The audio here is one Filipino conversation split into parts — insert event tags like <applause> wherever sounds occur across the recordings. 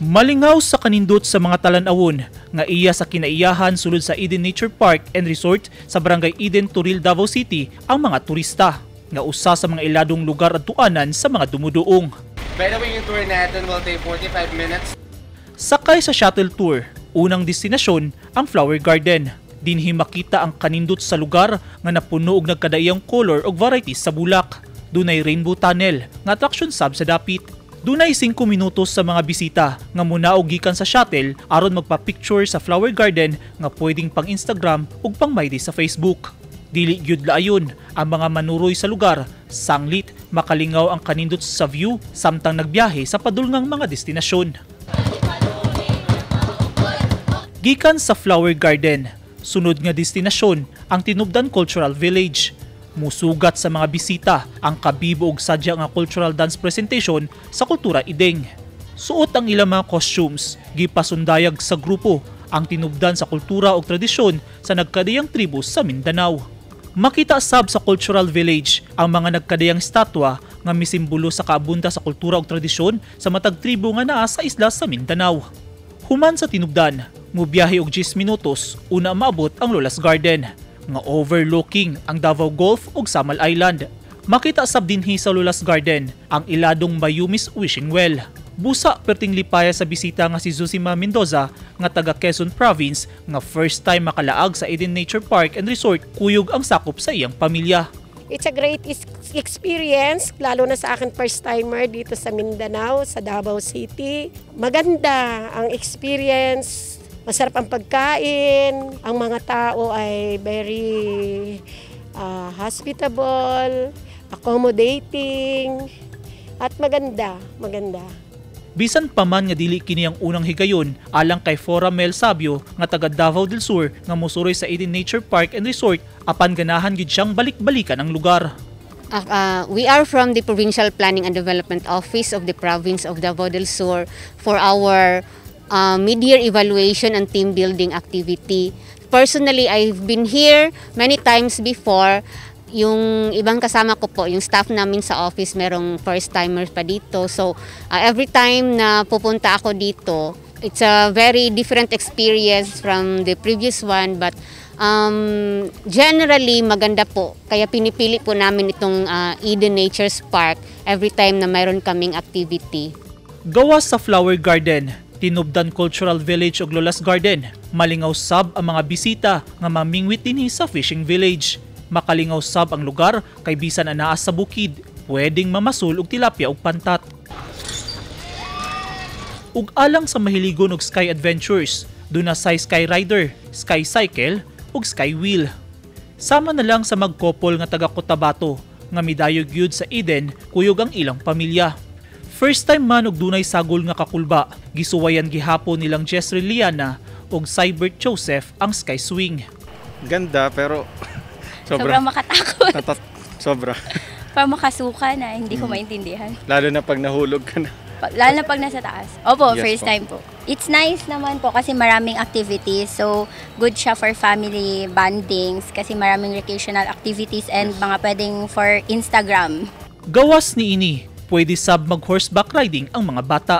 Malingaw sa kanindot sa mga talan-awon nga iya sa kinaiyahan sulod sa Eden Nature Park and Resort sa Barangay Eden, Turil, Davao City ang mga turista nga usa sa mga iladong lugar at tuanan sa mga dumuduong. By the way, yung tour natin will take 45 minutes. Sakay sa shuttle tour, unang destinasyon ang Flower Garden. Dinhi makita ang kanindot sa lugar nga napuno og nagkadaiyang color og varieties sa bulak. Dunay rainbow tunnel nga attraction sab sa dapit. Dunay 5 minutos sa mga bisita nga muna og gikan sa shuttle aron magpa-picture sa flower garden nga pwedeng pang Instagram ug pang mayday sa Facebook. Dili gyud laayon ang mga manuroy sa lugar, sanglit makalingaw ang kanindot sa view samtang nagbiyahe sa padulngang mga destinasyon. Gikan sa Flower Garden, sunod nga destinasyon ang Tinubdan Cultural Village. Musugat sa mga bisita ang kabibo og sadya nga cultural dance presentation sa Kultura Ideng. Suot ang ilang mga costumes, gipasundayag sa grupo ang tinubdan sa kultura o tradisyon sa nagkadiyang tribo sa Mindanao. Makita sab sa Cultural Village ang mga nagkadiyang statwa nga misimbolo sa kaabunda sa kultura o tradisyon sa matag tribo nga naa sa isla sa Mindanao. Human sa tinubdan, mubiyahe og 10 minutos una maabot ang Lolas Garden nga overlooking ang Davao Gulf ug Samal Island. Makita sab dinhi sa Lolas Garden ang iladong Mayumis Wishing Well. Busa perting lipaya sa bisita nga si Zuzima Mendoza nga taga Quezon Province nga first time makalaag sa Eden Nature Park and Resort kuyog ang sakop sa iyang pamilya. It's a great experience, lalo na sa akin first timer dito sa Mindanao, sa Davao City. Maganda ang experience, masarap ang pagkain, ang mga tao ay very ah, hospitable, accommodating, at maganda, maganda. Bisan pa man nga dili kini ang unang higayon alang kay Fora Mel Sabio nga taga Davao del Sur nga mosuroy sa Eden Nature Park and Resort apan ganahan gid siyang balik-balikan ang lugar. Uh, uh, we are from the Provincial Planning and Development Office of the Province of Davao del Sur for our uh, mid-year evaluation and team building activity. Personally, I've been here many times before. Yung ibang kasama ko po, yung staff namin sa office, merong first timers pa dito. So, uh, every time na pupunta ako dito, it's a very different experience from the previous one. But Um, generally, maganda po. Kaya pinipili po namin itong uh, Eden Nature's Park every time na mayroon kaming activity. Gawas sa Flower Garden, Tinubdan Cultural Village ug Lolas Garden, malingaw sab ang mga bisita nga mamingwit dinhi sa fishing village. Makalingaw sab ang lugar kay bisan anaa sa bukid, pwedeng mamasul og tilapia ug pantat. Ug alang sa mahiligon og sky adventures, duna sa sky rider, sky cycle ug sky wheel. Sama na lang sa magkopol nga taga Cotabato nga midayog gyud sa Eden kuyog ang ilang pamilya. First time man og dunay sagol nga kakulba, gisuwayan gihapon nilang Jessreel Liana ug Cybert Joseph ang Sky Swing. Ganda pero <laughs> Sobrang sobra. makatakot. Natat- sobra. <laughs> Parang makasuka na, hindi ko maintindihan. Lalo na pag nahulog ka na. Lalo na pag nasa taas. Opo, Yes first po. time po. It's nice naman po kasi maraming activities. So, good siya for family bondings kasi maraming recreational activities and mga pwedeng for Instagram. Gawas ni ini, pwede sab mag horseback riding ang mga bata.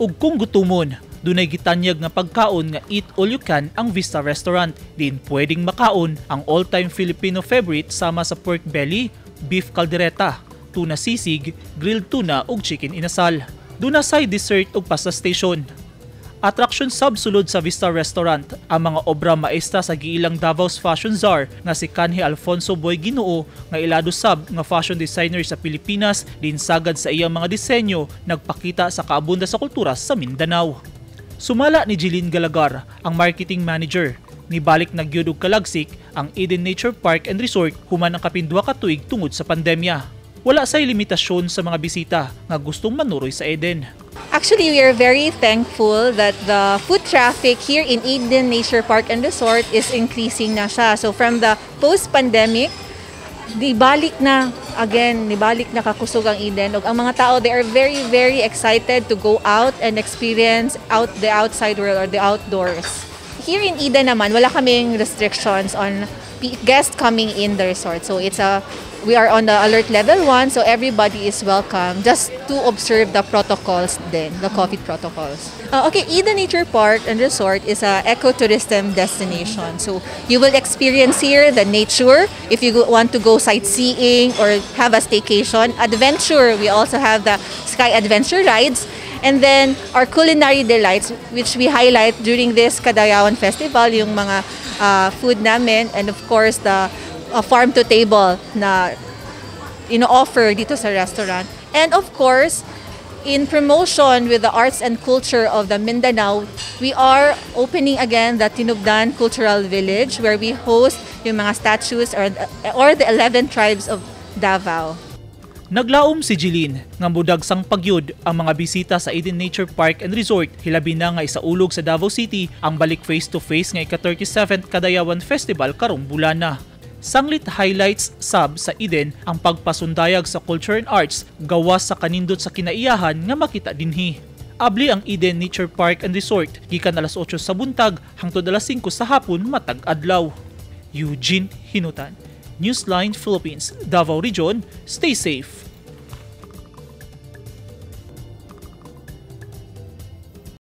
Ug kung gutumon, dunay gitanyag nga pagkaon nga eat all you can ang Vista Restaurant. Din pwedeng makaon ang all-time Filipino favorite sama sa pork belly, beef caldereta, tuna sisig, grilled tuna ug chicken inasal. Duna side dessert ug pasta station. Attraction sub sulod sa Vista Restaurant ang mga obra maestra sa giilang Davao's Fashion Czar nga si Kanhi Alfonso Boy Ginoo nga ilado sab nga fashion designer sa Pilipinas din sagad sa iyang mga disenyo nagpakita sa kaabunda sa kultura sa Mindanao. Sumala ni Jeline Galagar, ang marketing manager. Nibalik na gyud og kalagsik ang Eden Nature Park and Resort human ang kapindua ka tuig tungod sa pandemya. Wala say limitasyon sa mga bisita nga gustong manuroy sa Eden. Actually, we are very thankful that the foot traffic here in Eden Nature Park and Resort is increasing na siya. So from the post-pandemic, nibalik na again, nibalik na kakusog ang Eden. Ug ang mga tao, they are very, very excited to go out and experience out the outside world or the outdoors. Here in Eden naman, wala kaming restrictions on guests coming in the resort. So it's a we are on the alert level 1 so everybody is welcome just to observe the protocols then the COVID protocols. Uh, okay, Eden Nature Park and Resort is a ecotourism destination. So you will experience here the nature if you want to go sightseeing or have a staycation. Adventure, we also have the sky adventure rides and then our culinary delights which we highlight during this Kadayawan Festival yung mga uh, food namin and of course the uh, farm to table na ino-offer dito sa restaurant. And of course, in promotion with the arts and culture of the Mindanao, we are opening again the Tinubdan Cultural Village where we host yung mga statues or, or the 11 tribes of Davao. Naglaom si Jeline nga mudag sang pagyud ang mga bisita sa Eden Nature Park and Resort hilabi na nga isaulog sa Davao City ang balik face to face nga ika-37th Kadayawan Festival karong bulana. Sanglit highlights sab sa Eden ang pagpasundayag sa culture and arts gawas sa kanindot sa kinaiyahan nga makita dinhi. Abli ang Eden Nature Park and Resort gikan alas 8 sa buntag hangtod alas 5 sa hapon matag adlaw. Eugene Hinutan, Newsline Philippines, Davao Region. Stay safe.